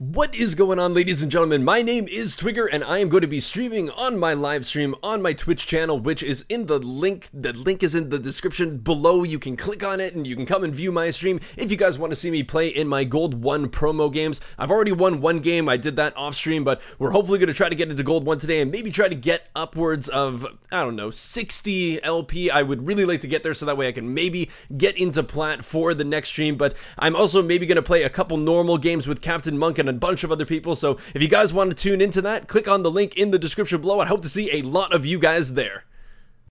What is going on ladies and gentlemen, my name is Twiger and I am going to be streaming on my live stream on my Twitch channel which is in the link, the link is in the description below, you can click on it and you can come and view my stream if you guys want to see me play in my Gold 1 promo games. I've already won one game, I did that off stream, but we're hopefully going to try to get into Gold 1 today and maybe try to get upwards of, I don't know, 60 LP. I would really like to get there so that way I can maybe get into Plat for the next stream, but I'm also maybe going to play a couple normal games with Captain Monk and and a bunch of other people. So if you guys want to tune into that, click on the link in the description below. I hope to see a lot of you guys there.